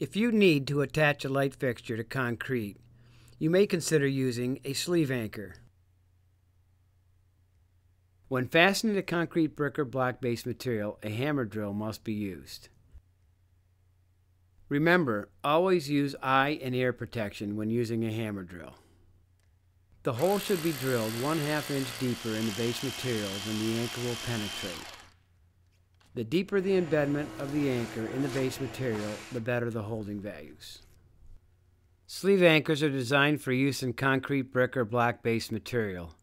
If you need to attach a light fixture to concrete, you may consider using a sleeve anchor. When fastening a concrete brick or block based material, a hammer drill must be used. Remember, always use eye and ear protection when using a hammer drill. The hole should be drilled one half inch deeper in the base material than the anchor will penetrate. The deeper the embedment of the anchor in the base material, the better the holding values. Sleeve anchors are designed for use in concrete brick or block based material.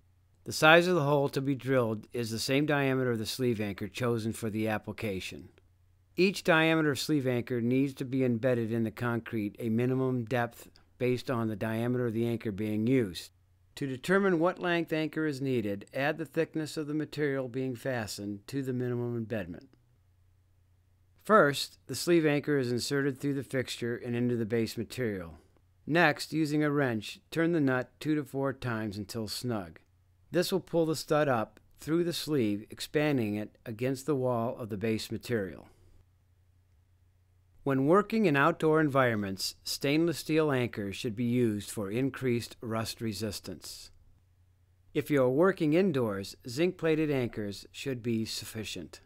The size of the hole to be drilled is the same diameter of the sleeve anchor chosen for the application. Each diameter of sleeve anchor needs to be embedded in the concrete a minimum depth based on the diameter of the anchor being used. To determine what length anchor is needed, add the thickness of the material being fastened to the minimum embedment. First, the sleeve anchor is inserted through the fixture and into the base material. Next, using a wrench, turn the nut two to four times until snug. This will pull the stud up through the sleeve, expanding it against the wall of the base material. When working in outdoor environments, stainless steel anchors should be used for increased rust resistance. If you are working indoors, zinc plated anchors should be sufficient.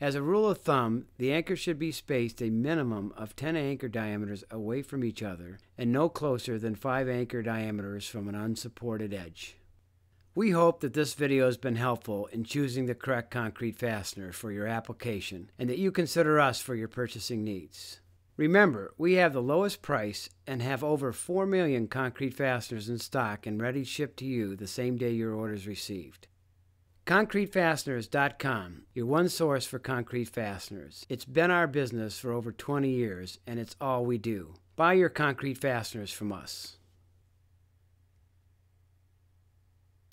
As a rule of thumb, the anchors should be spaced a minimum of 10 anchor diameters away from each other and no closer than 5 anchor diameters from an unsupported edge. We hope that this video has been helpful in choosing the correct concrete fastener for your application and that you consider us for your purchasing needs. Remember, we have the lowest price and have over 4 million concrete fasteners in stock and ready shipped to you the same day your order is received. ConcreteFasteners.com, your one source for concrete fasteners. It's been our business for over 20 years and it's all we do. Buy your concrete fasteners from us.